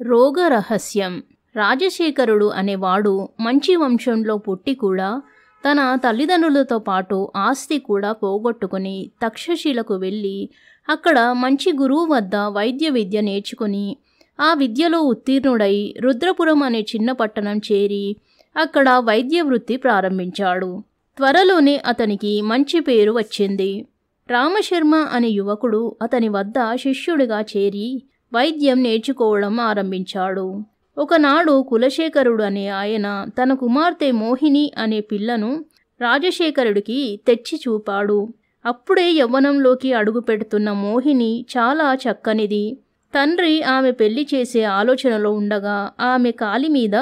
రోగ రహస్యం రాజశేఖరుడు అనేవాడు మంచి వంశంలో పుట్టి కూడా తన తల్లిదండ్రులతో పాటు ఆస్తి కూడా పోగొట్టుకుని తక్షశిలకు వెళ్ళి అక్కడ మంచి గురువు వద్ద వైద్య విద్య నేర్చుకుని ఆ విద్యలో ఉత్తీర్ణుడై రుద్రపురం అనే చిన్న పట్టణం చేరి అక్కడ వైద్య వృత్తి ప్రారంభించాడు. త్వరలోనే అతనికి మంచి పేరు వచ్చింది. రామశర్మ అనే యువకుడు అతని వద్ద శిష్యుడిగా చేరి వైద్యం నేర్చుకోవడం ఆరంభించాడు. ఒకనాడు కులశేఖరుడు అనే ఆయన తన కుమార్తె మోహిని అనే పిల్లను రాజశేఖరుడికి తెచ్చి చూపాడు. అప్పుడే యవ్వనంలోకి అడుగుపెడుతున్న మోహిని చాలా చక్కనిది. తండ్రి ఆమె పెళ్ళి చేసే ఆలోచనలో ఉండగా ఆమె కాలి మీద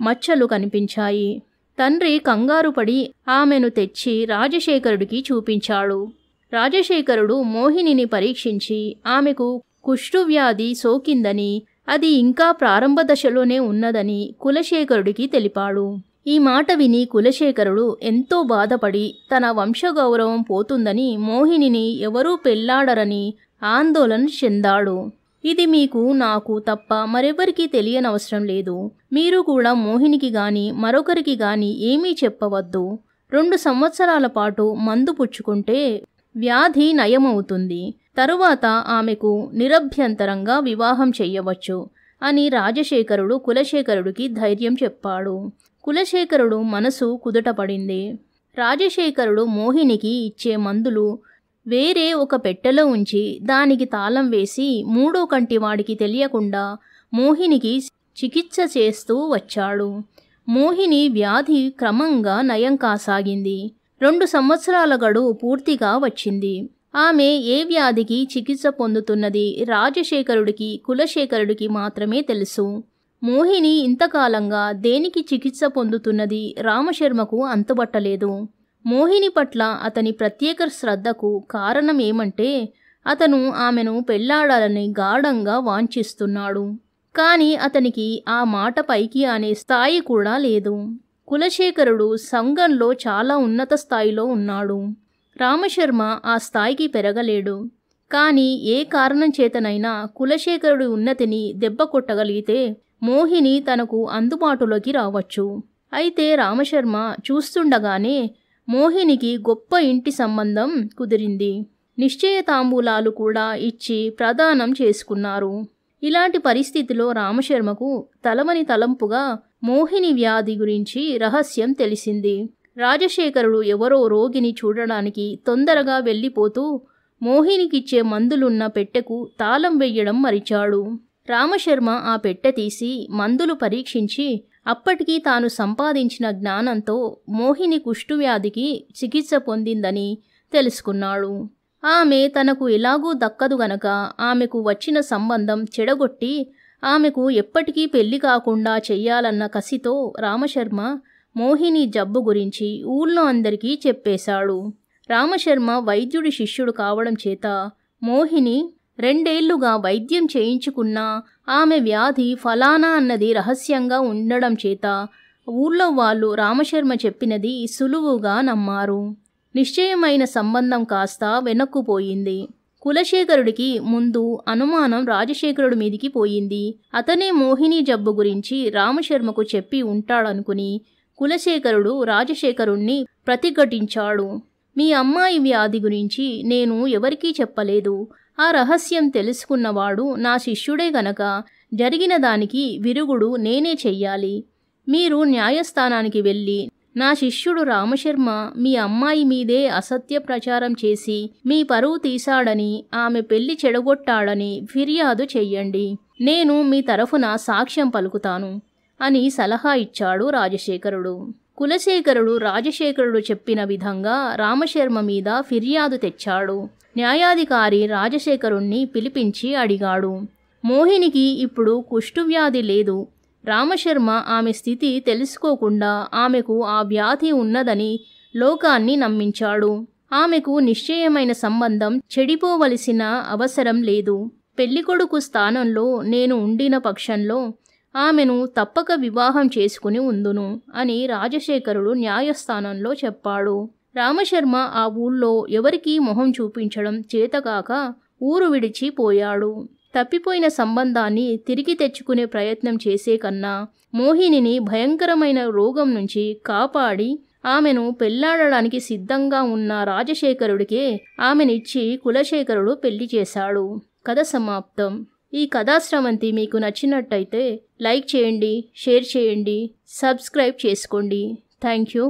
మచ్చలు కనిపించాయి. తండ్రి కంగారు పడి ఆమెను తెచ్చి రాజశేఖరుడికి చూపించాడు. రాజశేఖరుడు మోహినిని పరీక్షించి ఆమెకు కుష్ఠువ్యాధి సోకిందని అది ఇంకా ప్రారంభ దశలోనే ఉన్నదని కులశేఖరుడికి తెలిపాడు. ఈ మాట విని కులశేఖరుడు ఎంతో బాధపడి తన వంశగౌరవం పోతుందని మోహినిని ఎవరూ పెళ్ళాడరని ఆందోళన చెందాడు. ఇది మీకు నాకు తప్ప మరెవరికీ తెలియనవసరం లేదు. మీరు కూడా మోహినికి గాని మరొకరికి గాని ఏమీ చెప్పవద్దు. రెండు సంవత్సరాల పాటు మందు పుచ్చుకుంటే వ్యాధి నయమవుతుంది. తరువాత ఆమెకు నిరభ్యంతరంగా వివాహం చెయ్యవచ్చు అని రాజశేఖరుడు కులశేఖరుడికి ధైర్యం చెప్పాడు. కులశేఖరుడు మనసు కుదుటపడింది. రాజశేఖరుడు మోహినికి ఇచ్చే మందులు వేరే ఒక పెట్టెలో ఉంచి దానికి తాళం వేసి మూడో కంటి వాడికి తెలియకుండా మోహినికి చికిత్స చేస్తూ వచ్చాడు. మోహిని వ్యాధి క్రమంగా నయం కాసాగింది. రెండు సంవత్సరాల గడువు పూర్తిగా వచ్చింది. ఆమె ఏ వ్యాధికి చికిత్స పొందుతున్నది రాజశేఖరుడికి కులశేఖరుడికి మాత్రమే తెలుసు. మోహిని ఇంతకాలంగా దేనికి చికిత్స పొందుతున్నది రామశర్మకు అంతుబట్టలేదు. మోహిని పట్ల అతని ప్రత్యేక శ్రద్ధకు కారణం ఏమంటే అతను ఆమెను పెళ్ళాడాలని గాఢంగా వాంఛిస్తున్నాడు. కానీ అతనికి ఆ మాట పైకి అనే స్థాయి కూడా లేదు. కులశేఖరుడు సంఘంలో చాలా ఉన్నత స్థాయిలో ఉన్నాడు. రామశర్మ ఆ స్థాయికి పెరగలేడు. కానీ ఏ కారణం చేతనైనా కులశేఖరుడి ఉన్నతిని దెబ్బ కొట్టగలిగితే మోహిని తనకు అందుబాటులోకి రావచ్చు. అయితే రామశర్మ చూస్తుండగానే మోహినికి గొప్ప ఇంటి సంబంధం కుదిరింది. నిశ్చయ తాంబూలాలు కూడా ఇచ్చి ప్రదానం చేసుకున్నారు. ఇలాంటి పరిస్థితిలో రామశర్మకు తలమని తలంపుగా మోహిని వ్యాధి గురించి రహస్యం తెలిసింది. రాజశేఖరుడు ఎవరో రోగిని చూడడానికి తొందరగా వెళ్ళిపోతూ మోహినికిచ్చే మందులున్న పెట్టెకు తాళం వెయ్యడం మరిచాడు. రామశర్మ ఆ పెట్టె తీసి మందులు పరీక్షించి అప్పటికి తాను సంపాదించిన జ్ఞానంతో మోహిని కుష్ఠువ్యాధికి చికిత్స పొందిందని తెలుసుకున్నాడు. ఆమె తనకు ఎలాగూ దక్కదు గనక ఆమెకు వచ్చిన సంబంధం చెడగొట్టి ఆమెకు ఎప్పటికీ పెళ్ళి కాకుండా చెయ్యాలన్న కసితో రామశర్మ మోహిని జబ్బు గురించి ఊళ్ళో అందరికీ చెప్పేశాడు. రామశర్మ వైద్యుడి శిష్యుడు కావడం చేత మోహిని రెండేళ్ళుగా వైద్యం చేయించుకున్నా ఆమె వ్యాధి ఫలానా అన్నది రహస్యంగా ఉండడం చేత ఊళ్ళో వాళ్ళు రామశర్మ చెప్పినది సులువుగా నమ్మారు. నిశ్చయమైన సంబంధం కాస్త వెనక్కుపోయింది. కులశేఖరుడికి ముందు అనుమానం రాజశేఖరుడి మీదికి పోయింది. అతనే మోహిని జబ్బు గురించి రామశర్మకు చెప్పి ఉంటాడనుకుని కులశేఖరుడు రాజశేఖరుణ్ణి ప్రతిఘటించాడు. మీ అమ్మాయి వ్యాధి గురించి నేను ఎవరికీ చెప్పలేదు. ఆ రహస్యం తెలుసుకున్నవాడు నా శిష్యుడే గనక. జరిగిన దానికి విరుగుడు నేనే చెయ్యాలి. మీరు న్యాయస్థానానికి వెళ్ళి నా శిష్యుడు రామశర్మ మీ అమ్మాయి మీదే అసత్య ప్రచారం చేసి మీ పరువు తీశాడని ఆమె పెళ్ళి చెడగొట్టాడని ఫిర్యాదు చెయ్యండి. నేను మీ తరఫున సాక్ష్యం పలుకుతాను అని సలహా ఇచ్చాడు రాజశేఖరుడు. కులశేఖరుడు రాజశేఖరుడు చెప్పిన విధంగా రామశర్మ మీద ఫిర్యాదు తెచ్చాడు. న్యాయాధికారి రాజశేఖరుణ్ణి పిలిపించి అడిగాడు. మోహినికి ఇప్పుడు కుష్ఠువ్యాధి లేదు. రామశర్మ ఆమె స్థితి తెలుసుకోకుండా ఆమెకు ఆ వ్యాధి ఉన్నదని లోకాన్ని నమ్మించాడు. ఆమెకు నిశ్చయమైన సంబంధం చెడిపోవలసిన అవసరం లేదు. పెళ్ళికొడుకు స్థానంలో నేను ఉండిన పక్షంలో ఆమెను తప్పక వివాహం చేసుకుని ఉందును అని రాజశేఖరుడు న్యాయస్థానంలో చెప్పాడు. రామశర్మ ఆ ఊళ్ళో ఎవరికీ మొహం చూపించడం చేతకాక ఊరు విడిచిపోయాడు. తప్పిపోయిన సంబంధాన్ని తిరిగి తెచ్చుకునే ప్రయత్నం చేసే కన్నా మోహినిని భయంకరమైన రోగం నుంచి కాపాడి ఆమెను పెళ్ళాడడానికి సిద్ధంగా ఉన్న రాజశేఖరుడికే ఆమెనిచ్చి కులశేఖరుడు పెళ్ళి చేశాడు. కథ సమాప్తం. ఈ కథాశ్రవంతి మీకు నచ్చినట్టయితే లైక్ చేయండి షేర్ చేయండి సబ్స్క్రైబ్ చేసుకోండి. Thank you.